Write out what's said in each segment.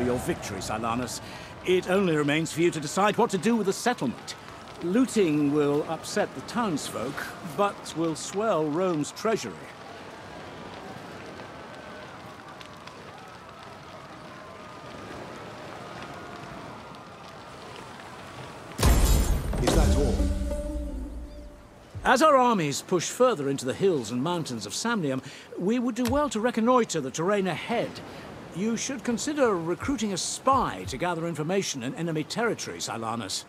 extend their congratulations for your victory, Silanus. It only remains for you to decide what to do with the settlement. Looting will upset the townsfolk, but will swell Rome's treasury. Is that all? As our armies push further into the hills and mountains of Samnium, we would do well to reconnoiter the terrain ahead. You should consider recruiting a spy to gather information in enemy territory, Silanus.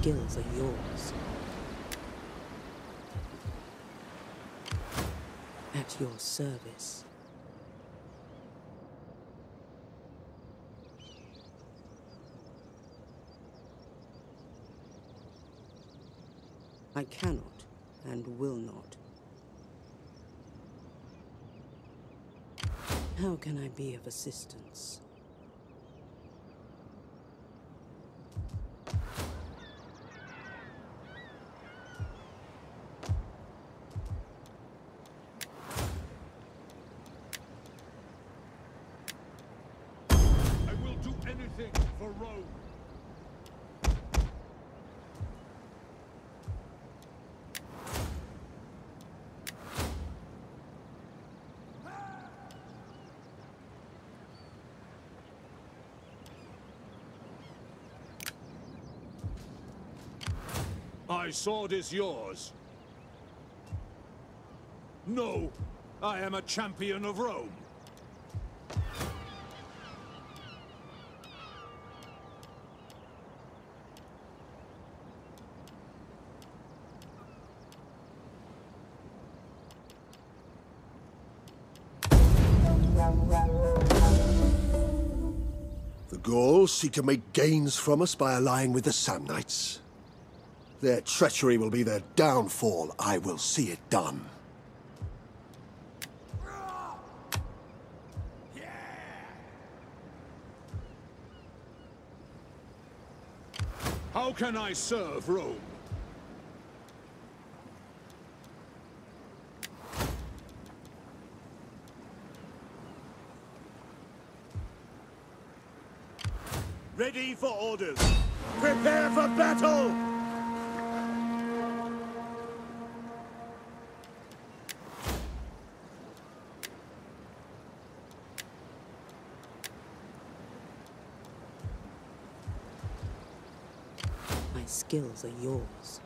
Skills are yours. At your service. I cannot and will not. How can I be of assistance? I will do anything for Rome. My sword is yours. No, I am a champion of Rome. The Gauls seek to make gains from us by allying with the Samnites. Their treachery will be their downfall. I will see it done. How can I serve Rome? Ready for orders. Prepare for battle! My skills are yours.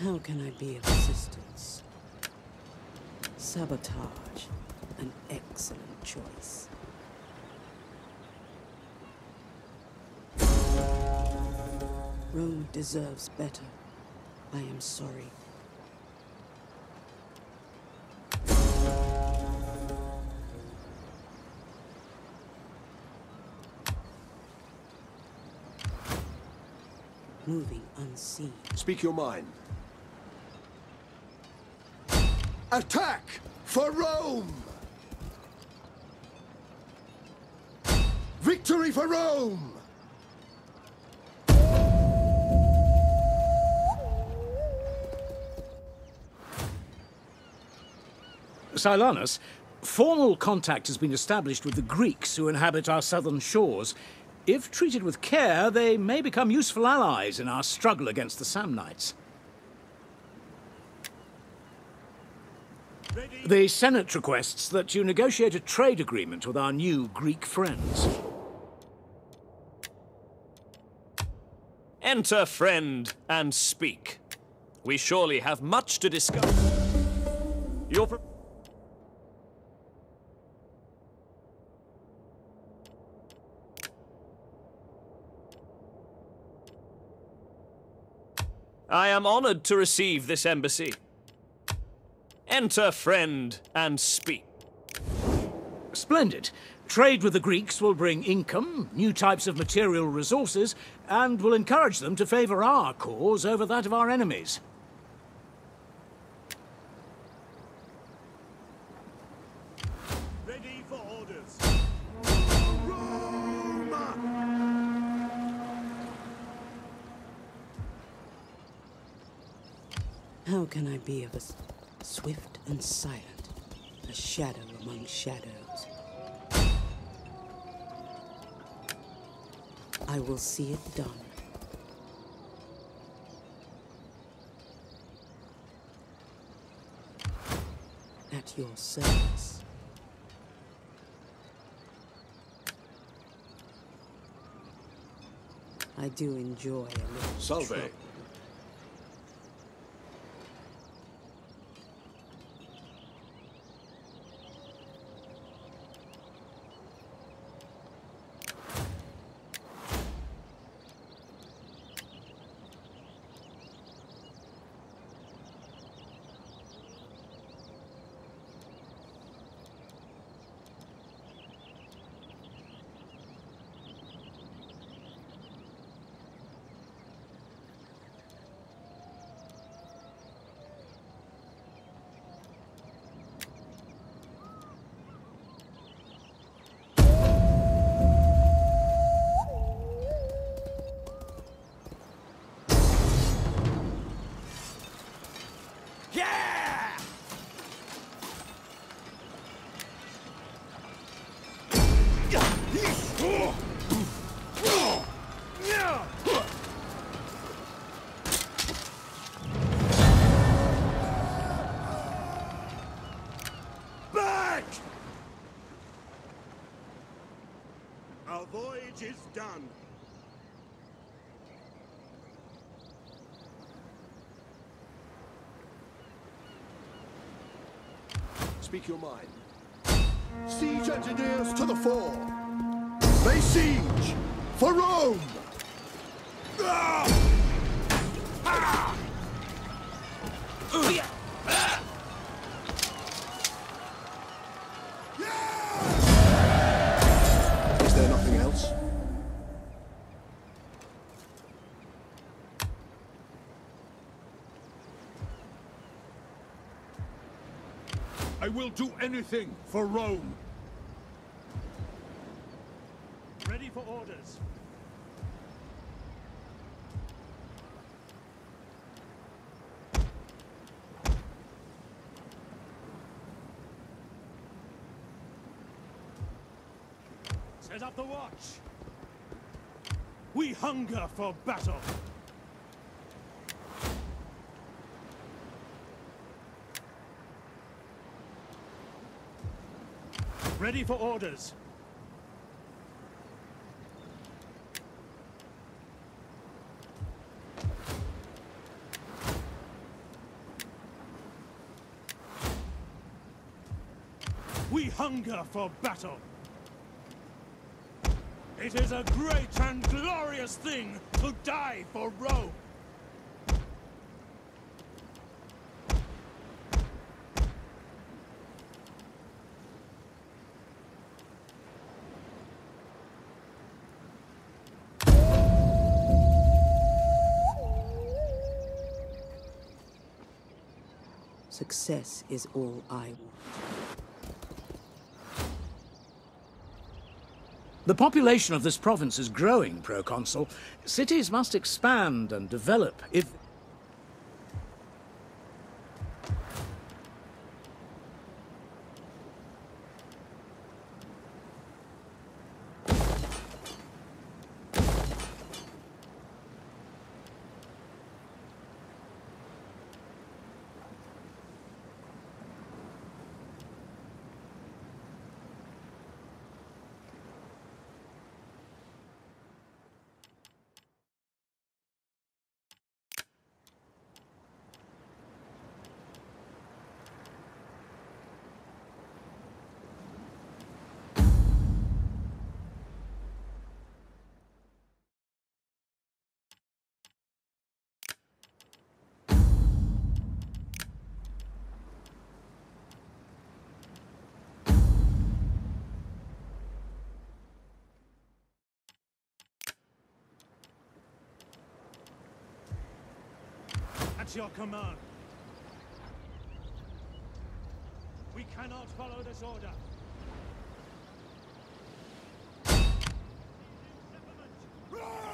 How can I be of assistance? Sabotage, an excellent choice. Rome deserves better. I am sorry. Moving unseen. Speak your mind. Attack for Rome! Victory for Rome! Silanus, formal contact has been established with the Greeks who inhabit our southern shores. If treated with care, they may become useful allies in our struggle against the Samnites. The Senate requests that you negotiate a trade agreement with our new Greek friends. Enter, friend, and speak. We surely have much to discuss. I am honored to receive this embassy. Enter, friend, and speak. Splendid. Trade with the Greeks will bring income, new types of material resources, and will encourage them to favor our cause over that of our enemies. Can I be of a s- swift and silent, a shadow among shadows? I will see it done. At your service. I do enjoy a little Salve. trouble. Our voyage is done. Speak your mind. Siege engineers to the fore. Lay siege for Rome! Ah! Is will do anything for Rome. Ready for orders. Set up the watch. We hunger for battle. Ready for orders. We hunger for battle. It is a great and glorious thing to die for Rome. Success is all I want. The population of this province is growing, Proconsul. Cities must expand and develop if... Your command. We cannot follow this order. Come,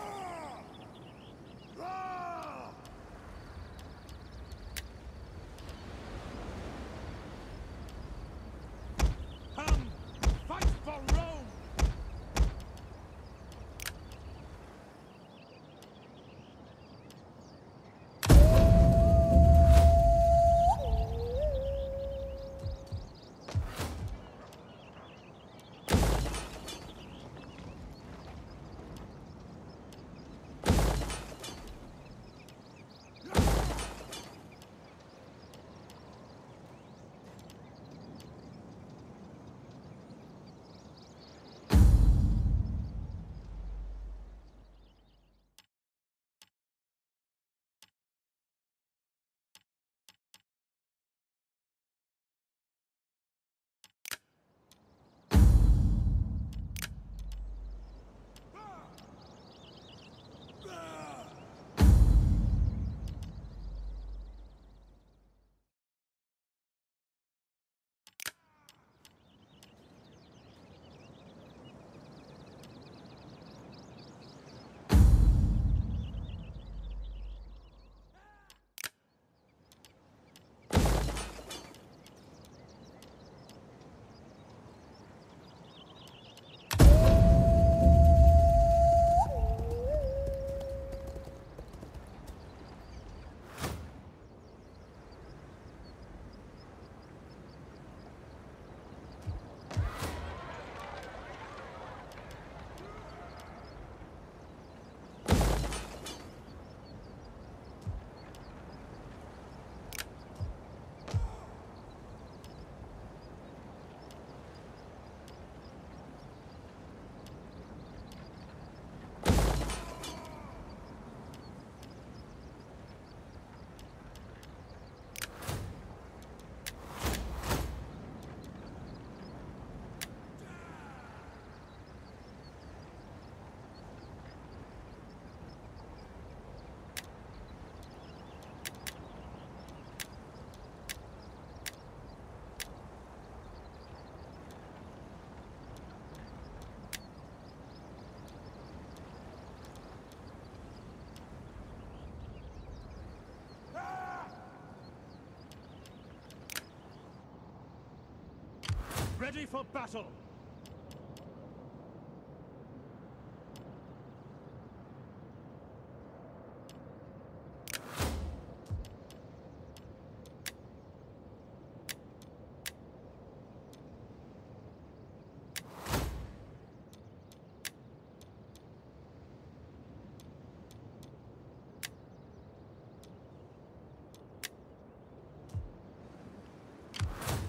Ready for battle!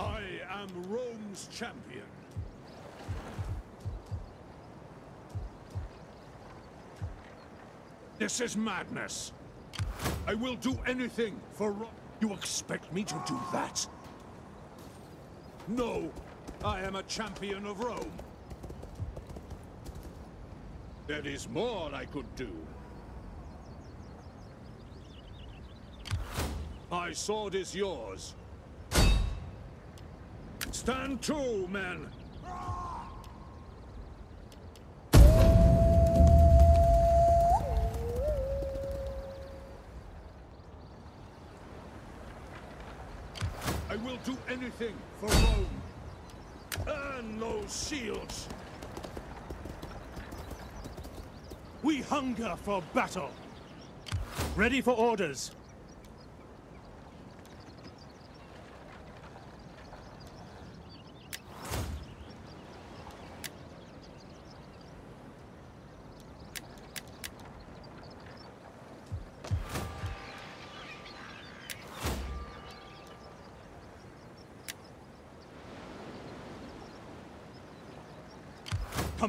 I am Rome's champion. This is madness. I will do anything for Rome. You expect me to do that? No, I am a champion of Rome. There is more I could do. My sword is yours. Stand to, men! I will do anything for Rome. Earn those shields! We hunger for battle! Ready for orders!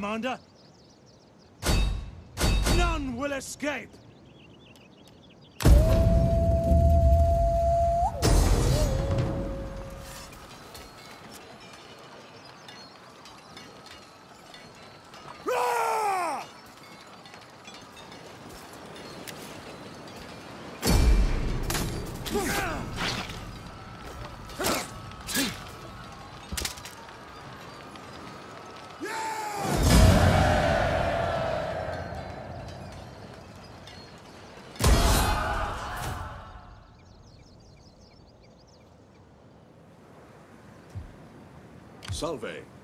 Commander? None will escape! Salve.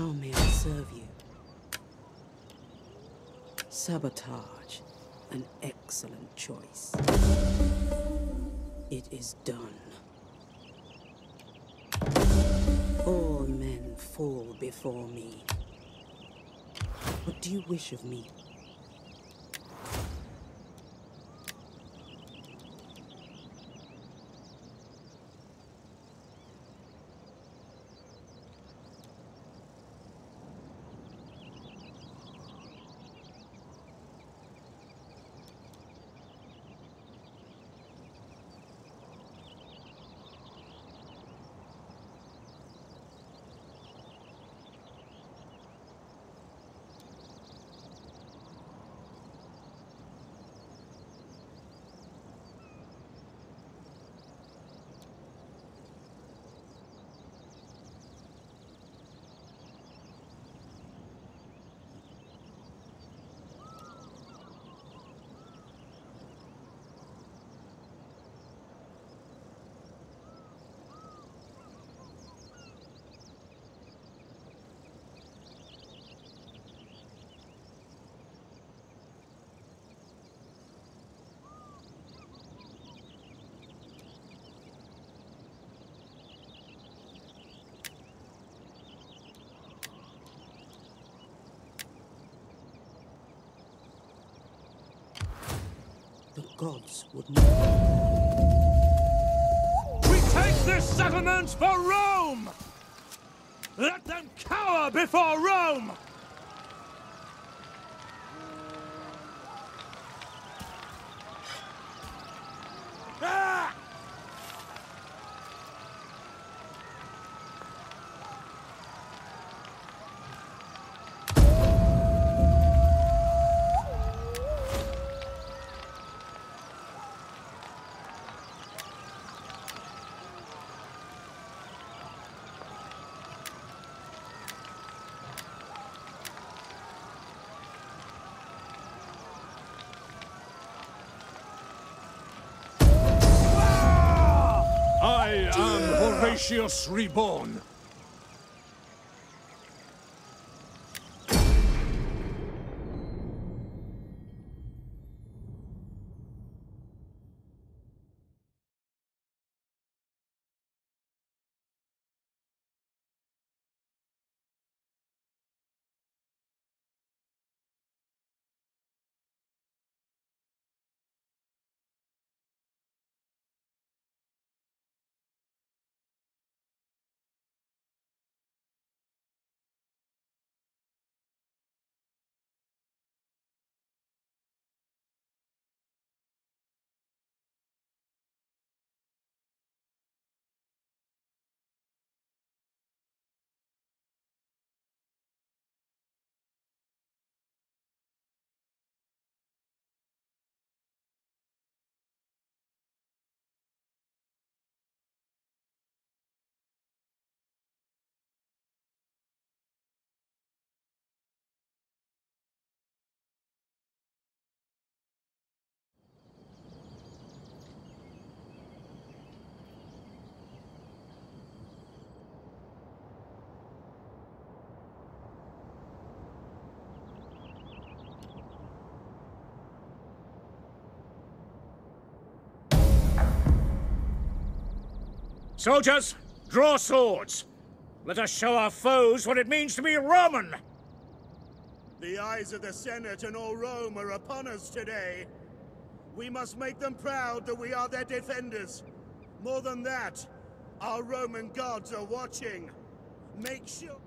How may I serve you? Sabotage, an excellent choice. It is done. All men fall before me. What do you wish of me? Gods would not. We take this settlement for Rome! Let them cower before Rome! Am Reborn. Soldiers, draw swords. Let us show our foes what it means to be Roman. The eyes of the Senate and all Rome are upon us today. We must make them proud that we are their defenders. More than that, our Roman gods are watching. Make sure...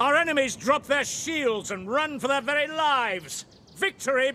Our enemies drop their shields and run for their very lives. Victory,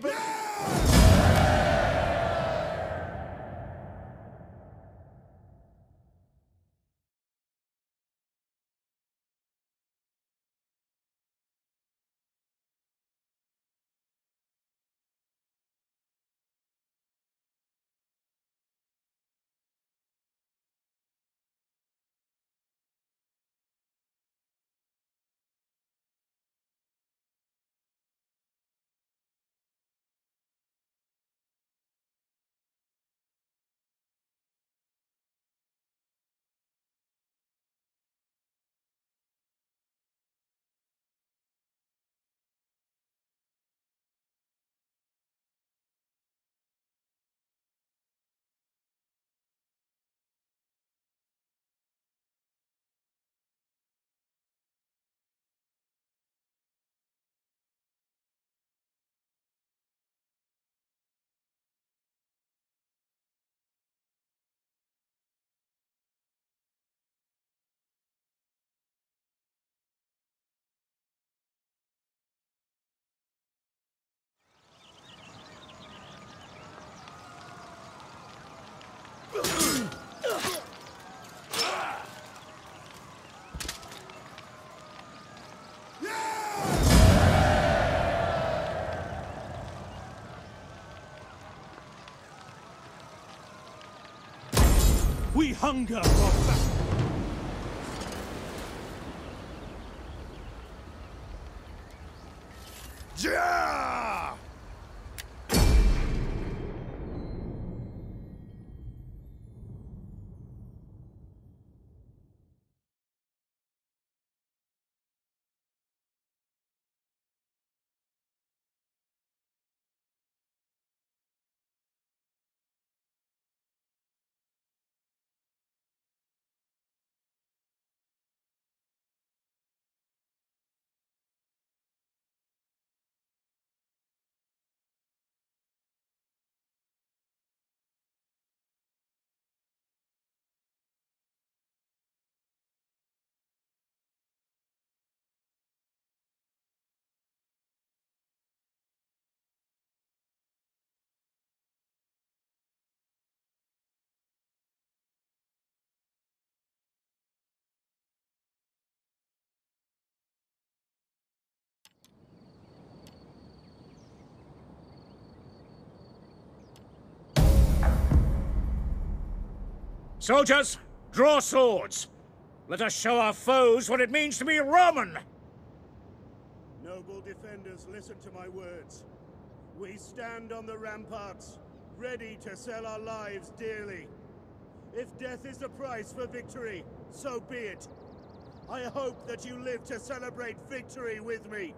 We hunger for battle. Soldiers, draw swords. Let us show our foes what it means to be Roman. Noble defenders, listen to my words. We stand on the ramparts, ready to sell our lives dearly. If death is the price for victory, so be it. I hope that you live to celebrate victory with me.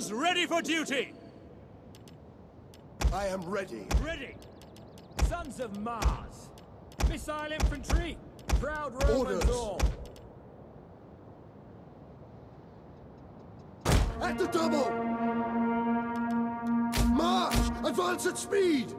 Romans ready for duty! I am ready. Ready! Sons of Mars! Missile infantry! Proud Romans Orders. all! At the double! March! Advance at speed!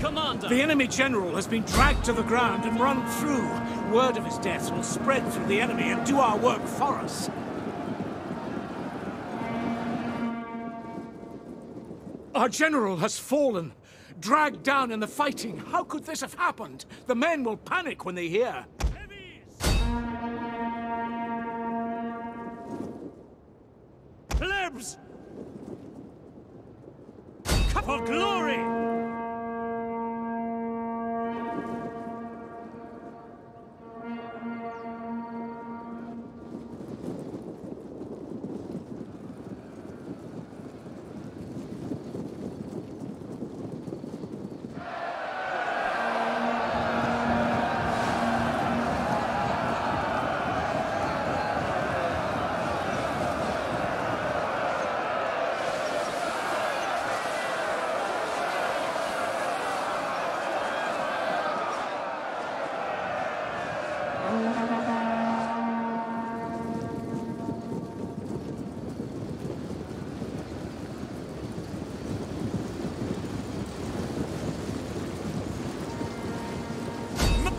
Commander! The enemy general has been dragged to the ground and run through. Word of his death will spread through the enemy and do our work for us. Our general has fallen, dragged down in the fighting. How could this have happened? The men will panic when they hear. Plebs! For glory!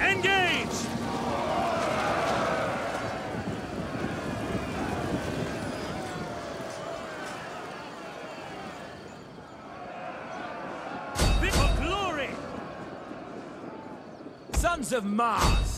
Engage! Fit for glory! Sons of Mars!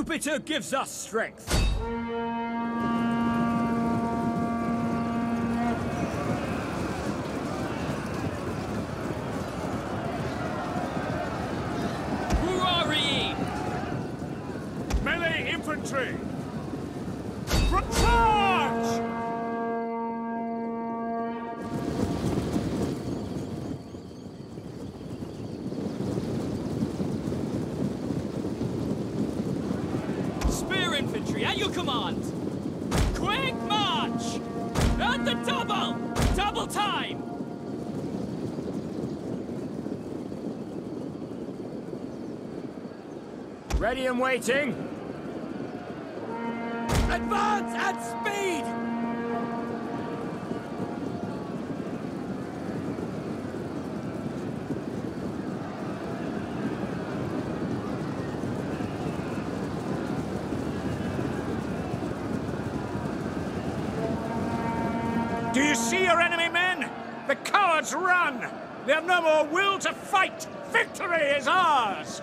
Jupiter gives us strength. Who are ye? Melee infantry! Charge! Spear infantry at your command! Quick march! At the double! Double time! Ready and waiting. Advance at speed! Do you see your enemy men? The cowards run! They have no more will to fight! Victory is ours!